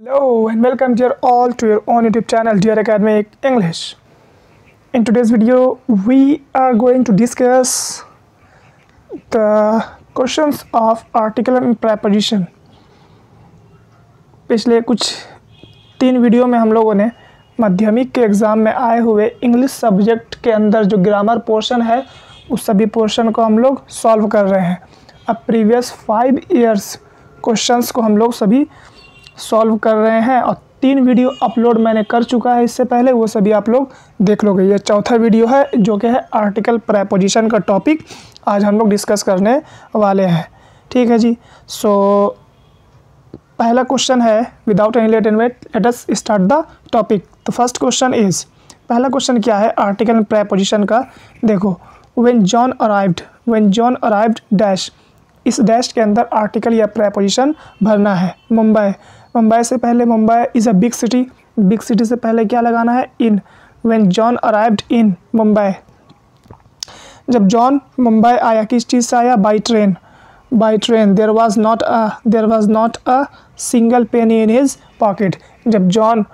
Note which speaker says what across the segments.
Speaker 1: and welcome dear all to your own YouTube channel Dear Academic English. In today's video we are going to discuss the questions of article and preposition. पिछले कुछ तीन video में हम लोगों ने माध्यमिक के एग्ज़ाम में आए हुए इंग्लिश सब्जेक्ट के अंदर जो ग्रामर पोर्शन है उस सभी पोर्शन को हम लोग सॉल्व कर रहे हैं अब प्रीवियस फाइव इयर्स क्वेश्चंस को हम लोग सभी सॉल्व कर रहे हैं और तीन वीडियो अपलोड मैंने कर चुका है। इससे पहले वो सभी आप लोग देख लोगे। ये चौथा वीडियो है जो कि है आर्टिकल प्रेपोजिशन का टॉपिक आज हम लोग डिस्कस करने वाले हैं। ठीक है जी? सो so, पहला क्वेश्चन है without any late and wait let us start the topic the first question is पहला क्वेश्चन क्या है? आर्टिकल प्रेपोजिशन का। देखो when John arrived when John arrived dash इस डैश के अंदर आर्टिकल या प्रेपोजिशन भरना है। मुंबई। मुंबई से पहले Mumbai is a big city big city से पहले क्या लगाना है? In when John arrived in Mumbai जब जॉन मुंबई आया, किस चीज़ से आया? By train by train there was not a there was not a single penny in his pocket जब जॉन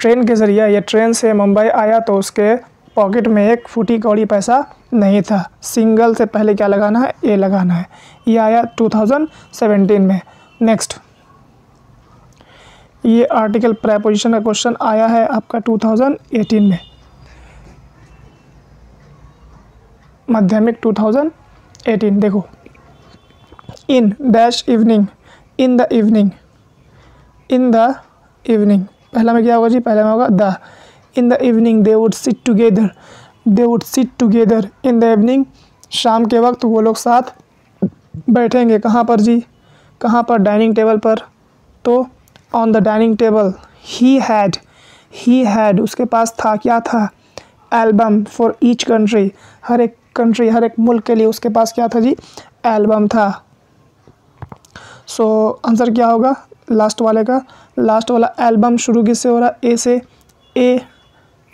Speaker 1: ट्रेन के ज़रिए या ट्रेन से मुंबई आया तो उसके पॉकेट में एक फूटी कौड़ी पैसा नहीं था। सिंगल से पहले क्या लगाना है? ए लगाना है। ये आया 2017 में। नेक्स्ट ये आर्टिकल प्रेपोजिशन का क्वेश्चन आया है आपका 2018 में। माध्यमिक 2018 देखो। In dash evening in the evening in the evening पहला में क्या होगा जी? पहला में होगा the in the evening they would sit together they would sit together in the evening शाम के वक्त वो लोग साथ बैठेंगे। कहाँ पर जी? कहाँ पर? डाइनिंग टेबल पर। तो on the dining table he had he had उसके पास था क्या था? एल्बम फॉर ईच कंट्री हर एक कंट्री हर एक मुल्क के लिए उसके पास क्या था जी? एल्बम था। सो so, आंसर क्या होगा? लास्ट वाले का। लास्ट वाला एल्बम शुरू किससे हो रहा? है ए से। ए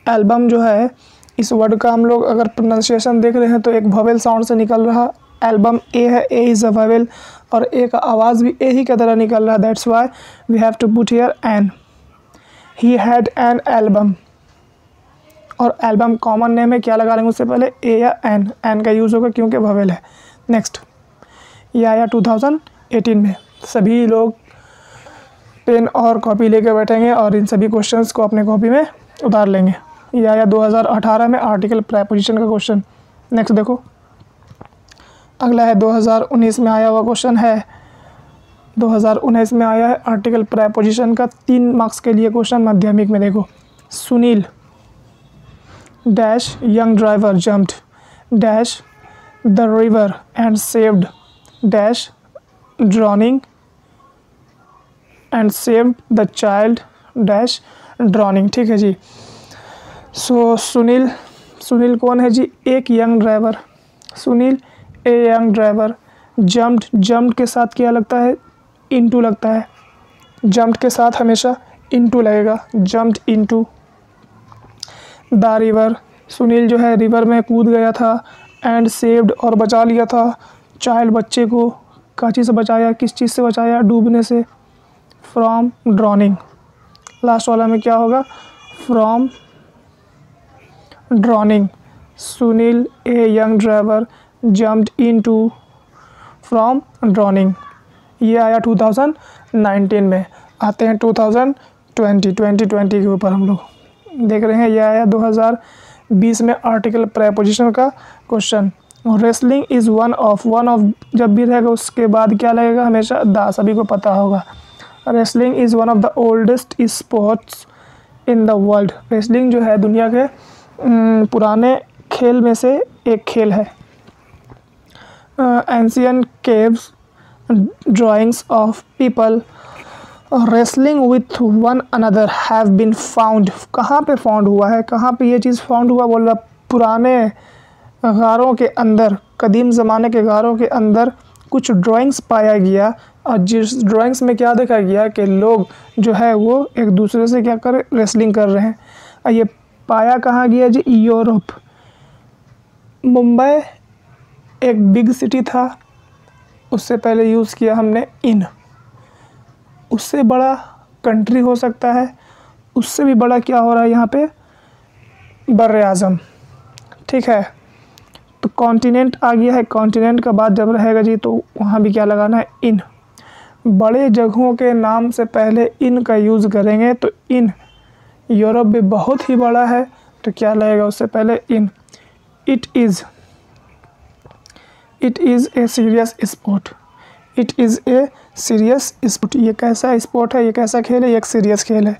Speaker 1: एल्बम जो है इस वर्ड का हम लोग अगर प्रोनाउंसिएशन देख रहे हैं तो एक भवेल साउंड से निकल रहा। एल्बम ए है ए इज़ अ ववेल और ए का आवाज़ भी ए ही की तरह निकल रहा है। That's why we have to put here an he had an album और एल्बम कॉमन नेम है, क्या लगा लेंगे उससे पहले? ए या एन एन का यूज़ होगा क्योंकि ववेल है। नेक्स्ट ये आया 2018 में सभी लोग पेन और कॉपी लेके बैठेंगे और इन सभी क्वेश्चंस को अपने कॉपी में उतार लेंगे। ये आया 2018 में आर्टिकल प्रेपोजिशन का क्वेश्चन नेक्स्ट देखो। अगला है 2019 में आया हुआ क्वेश्चन है। 2019 में आया है आर्टिकल प्रेपोजिशन का तीन मार्क्स के लिए क्वेश्चन माध्यमिक में देखो। Sunil dash young driver jumped dash the river and saved dash drowning and saved the child dash drowning ठीक है जी। सो so, सुनील सुनील कौन है जी? एक young driver Sunil a young driver. Jumped jumped के साथ क्या लगता है? इनटू लगता है। जम्प्ड के साथ हमेशा इनटू लगेगा। Jumped into. The river. Sunil जो है, रिवर में कूद गया था एंड सेव्ड और बचा लिया था। चाइल्ड बच्चे को काची से बचाया, किस चीज़ से बचाया? डूबने से। From drowning. लास्ट वाला में क्या होगा? From drowning. Sunil, a young driver. Jumped into from drowning ये आया 2019 में। आते हैं 2020 2020 के ऊपर हम लोग। देख रहे हैं, ये आया 2020 में आर्टिकल प्रेपोजिशन का question wrestling is one of one of जब भी रहेगा उसके बाद क्या लगेगा? हमेशा दा, सभी को पता होगा। Wrestling is one of the oldest sports in the world wrestling जो है दुनिया के पुराने खेल में से एक खेल है। Ancient caves drawings of people wrestling with one another have been found कहाँ पे फाउंड हुआ है? कहाँ पे ये चीज़ फाउंड हुआ? बोल रहा, पुराने गारों के अंदर, कदीम ज़माने के गारों के अंदर कुछ ड्राइंग्स पाया गया और जिस ड्राइंग्स में क्या देखा गया कि लोग जो है वो एक दूसरे से क्या कर रेसलिंग कर रहे हैं। ये पाया कहाँ गया जी? यूरोप। मुंबई एक बिग सिटी था। उससे पहले यूज़ किया हमने इन उससे बड़ा कंट्री हो सकता है। उससे भी बड़ा क्या हो रहा है यहाँ पे? बर आज़म ठीक है। तो कॉन्टिनेंट आ गया है। कॉन्टिनेंट का बाद जब रहेगा जी तो वहाँ भी क्या लगाना है? इन बड़े जगहों के नाम से पहले इन का यूज़ करेंगे तो इन यूरोप भी बहुत ही बड़ा है। तो क्या लगेगा उससे पहले in it is it is a serious sport it is a serious sport ये कैसा स्पोर्ट है? ये कैसा खेल है? ये एक सीरियस खेल है।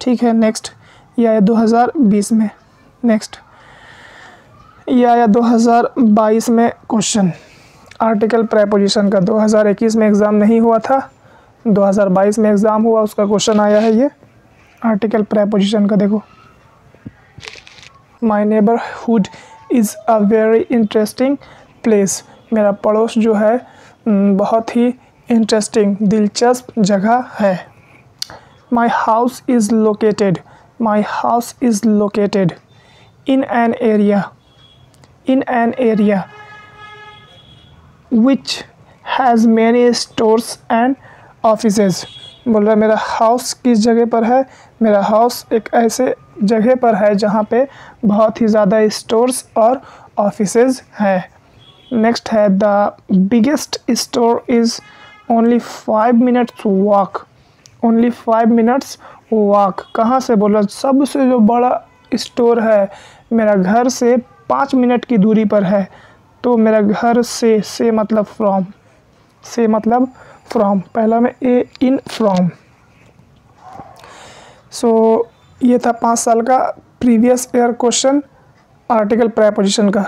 Speaker 1: ठीक है नेक्स्ट ये आया 2020 में। नेक्स्ट ये आया 2022 में क्वेश्चन आर्टिकल प्रेपोजिशन का 2021 में एग्ज़ाम नहीं हुआ था। 2022 में एग्ज़ाम हुआ, उसका क्वेश्चन आया है ये। आर्टिकल प्रेपोजिशन का देखो। My neighbourhood is a very interesting place मेरा पड़ोस जो है बहुत ही इंटरेस्टिंग दिलचस्प जगह है। My house is located my house is located in an area in an area which has many stores and office बोल रहा मेरा हाउस किस जगह पर है? मेरा हाउस एक ऐसे जगह पर है जहाँ पे बहुत ही ज़्यादा स्टोर्स और ऑफिसेज हैं। नेक्स्ट है the biggest store is only five minutes walk only five minutes walk कहाँ से बोला? सबसे जो बड़ा स्टोर है, मेरा घर से पाँच मिनट की दूरी पर है। तो मेरा घर से से मतलब फ्रॉम से मतलब फ्रॉम पहला में ए इन फ्रॉम सो ये था पाँच साल का previous year question article preposition का।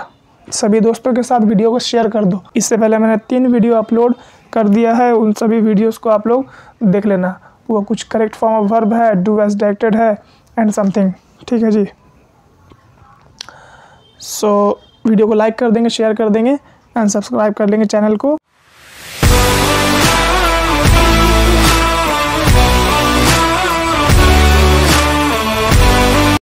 Speaker 1: सभी दोस्तों के साथ वीडियो को शेयर कर दो। इससे पहले मैंने तीन वीडियो अपलोड कर दिया है उन सभी वीडियोज़ को आप लोग देख लेना। वो कुछ करेक्ट फॉर्म ऑफ़ वर्ब है डू एज डायरेक्टेड है एंड समथिंग ठीक है जी? सो so, वीडियो को लाइक कर देंगे शेयर कर देंगे एंड सब्सक्राइब कर लेंगे चैनल को।